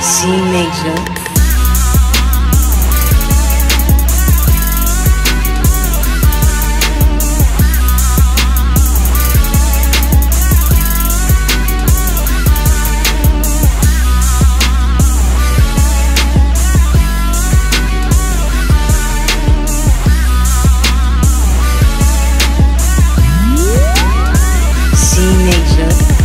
C major. C major.